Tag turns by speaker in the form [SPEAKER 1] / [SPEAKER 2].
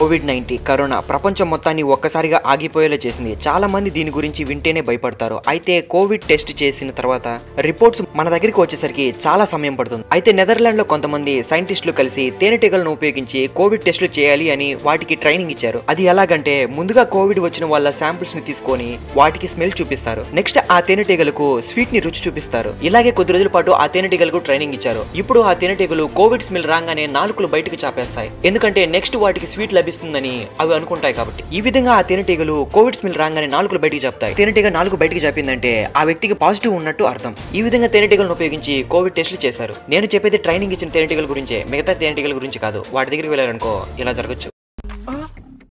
[SPEAKER 1] Covid nineteen corona ప్రపంచం మొత్తాన్ని ఒక్కసారిగా ఆగిపోయేలా చేసింది. చాలా మంది దీని గురించి వింటేనే భయపడతారు. అయితే కోవిడ్ టెస్ట్ చేసిన తర్వాత రిపోర్ట్స్ మన దగ్గరికి వచ్చేసరికి చాలా సమయం పడుతుంది. అయితే నెదర్లాండ్లో కొంతమంది సైంటిస్టులు కలిసి తేనెటీగలను ఉపయోగించి కోవిడ్ టెస్టులు చేయాలి అని వాటికి ట్రైనింగ్ ఇచ్చారు. అది ఎలాగంటే ముందుగా కోవిడ్ వచ్చిన వాళ్ళ శాంపిల్స్ని తీసుకొని వాటికి స్మెల్ చూపిస్తారు. నెక్స్ట్ ఆ తేనెటీగలకు స్వీట్ని రుచి చూపిస్తారు. ఇలాగే కొద్ది రోజుల పాటు ఆ తేనెటీగలకు ట్రైనింగ్ ఇచ్చారు. ఇప్పుడు ఆ తేనెటీగలు కోవిడ్ స్మెల్ రాగానే నాలుకలు బయటకు చాపేస్తాయి. ఎందుకంటే నెక్స్ట్ వాటికి స్వీట్ లభిస్తుందని అవి అనుకుంటాయి కాబట్టి. ఈ విధంగా ఆ తేనెటీగలు కోవిడ్ స్మెల్ రాగానే నాలుగులు బయటికి చెప్తాయి తేనెటీగ నాలుగు బయటికి చెప్పిందంటే ఆ వ్యక్తికి పాజిటివ్ ఉన్నట్టు అర్థం. ఈ విధంగా తేనెటీగలను ఉపయోగించి కోవిడ్ టెస్టులు చేశారు. నేను చెప్పేది ట్రైనింగ్ ఇచ్చిన తేనెటీగల గురించే మిగతా తేనెటీగల గురించి కాదు. వాటి దగ్గరికి వెళ్ళారనుకో ఇలా జరగచ్చు.